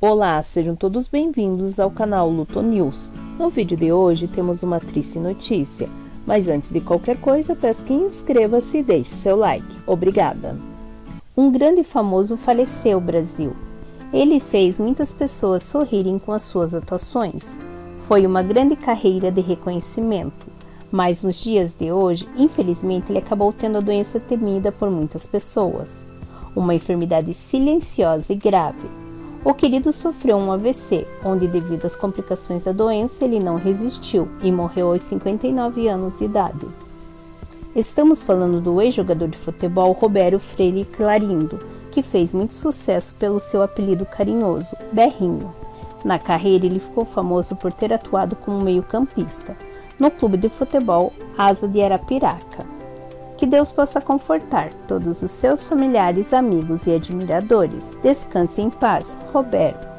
Olá, sejam todos bem-vindos ao canal Luto News. No vídeo de hoje temos uma triste notícia, mas antes de qualquer coisa peço que inscreva-se e deixe seu like. Obrigada! Um grande famoso faleceu, Brasil. Ele fez muitas pessoas sorrirem com as suas atuações. Foi uma grande carreira de reconhecimento, mas nos dias de hoje, infelizmente, ele acabou tendo a doença temida por muitas pessoas. Uma enfermidade silenciosa e grave o querido sofreu um AVC, onde, devido às complicações da doença, ele não resistiu e morreu aos 59 anos de idade. Estamos falando do ex-jogador de futebol Roberto Freire Clarindo, que fez muito sucesso pelo seu apelido carinhoso, Berrinho. Na carreira, ele ficou famoso por ter atuado como meio-campista no clube de futebol Asa de Arapiraca. Que Deus possa confortar todos os seus familiares, amigos e admiradores. Descanse em paz, Roberto.